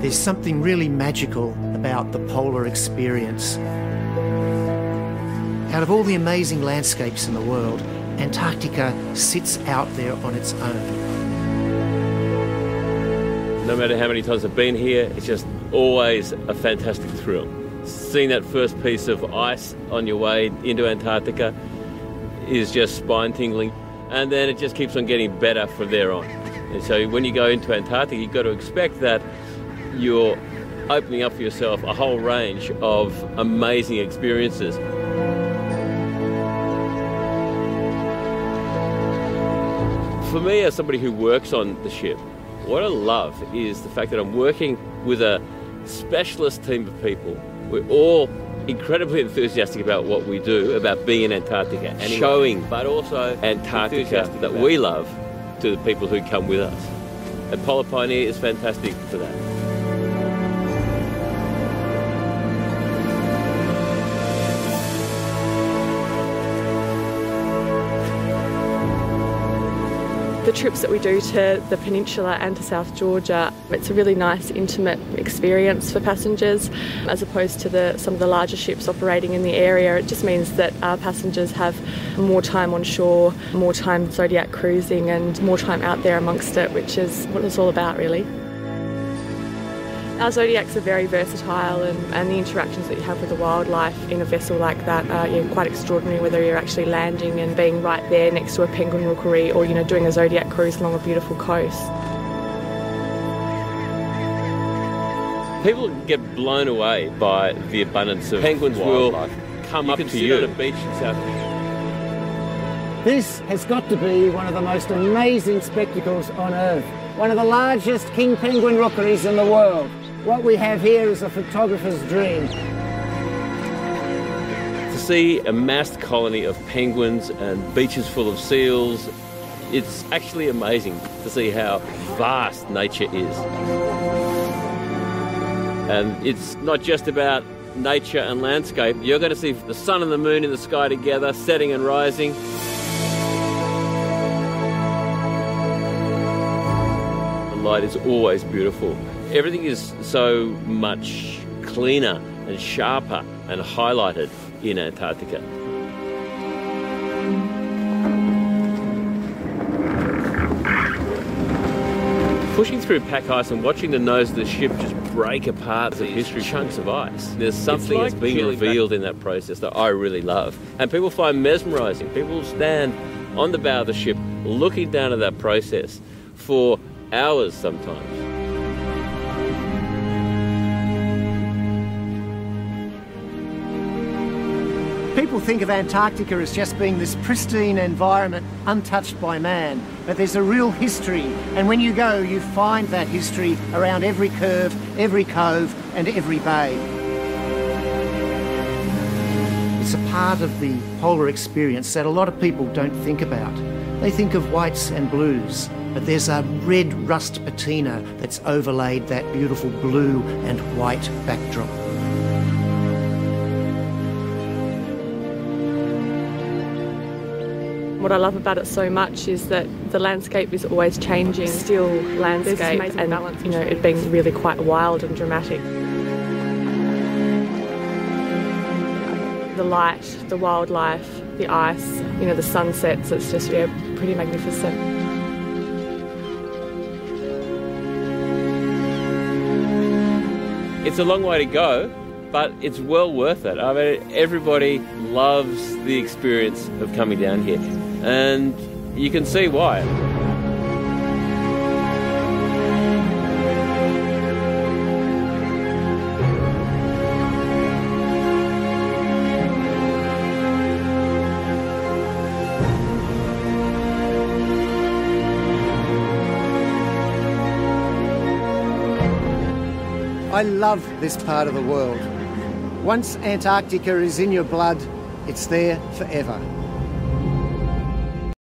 There's something really magical about the polar experience. Out of all the amazing landscapes in the world, Antarctica sits out there on its own. No matter how many times I've been here, it's just always a fantastic thrill. Seeing that first piece of ice on your way into Antarctica is just spine tingling, and then it just keeps on getting better from there on. And so when you go into Antarctica, you've got to expect that you're opening up for yourself a whole range of amazing experiences. For me, as somebody who works on the ship, what I love is the fact that I'm working with a specialist team of people. We're all incredibly enthusiastic about what we do, about being in Antarctica and showing, but also Antarctica that we love to the people who come with us. And Polar Pioneer is fantastic for that. The trips that we do to the peninsula and to South Georgia, it's a really nice, intimate experience for passengers as opposed to the, some of the larger ships operating in the area. It just means that our passengers have more time on shore, more time Zodiac cruising, and more time out there amongst it, which is what it's all about, really. Our zodiacs are very versatile and, and the interactions that you have with the wildlife in a vessel like that are you know, quite extraordinary whether you're actually landing and being right there next to a penguin rookery or you know doing a zodiac cruise along a beautiful coast. People get blown away by the abundance of penguins wildlife. will come you up to you. on a beach in South This has got to be one of the most amazing spectacles on Earth. One of the largest king penguin rookeries in the world. What we have here is a photographer's dream. To see a massed colony of penguins and beaches full of seals, it's actually amazing to see how vast nature is. And it's not just about nature and landscape. You're going to see the sun and the moon in the sky together, setting and rising. The light is always beautiful everything is so much cleaner and sharper and highlighted in Antarctica. Pushing through pack ice and watching the nose of the ship just break apart the history chunks of ice. There's something like that's being revealed back. in that process that I really love. And people find mesmerizing. People stand on the bow of the ship looking down at that process for hours sometimes. People think of Antarctica as just being this pristine environment untouched by man, but there's a real history, and when you go, you find that history around every curve, every cove, and every bay. It's a part of the polar experience that a lot of people don't think about. They think of whites and blues, but there's a red rust patina that's overlaid that beautiful blue and white backdrop. What I love about it so much is that the landscape is always changing, still landscape, and you know it being really quite wild and dramatic. The light, the wildlife, the ice, you know the sunsets. It's just yeah, pretty magnificent. It's a long way to go, but it's well worth it. I mean, everybody loves the experience of coming down here and you can see why. I love this part of the world. Once Antarctica is in your blood, it's there forever.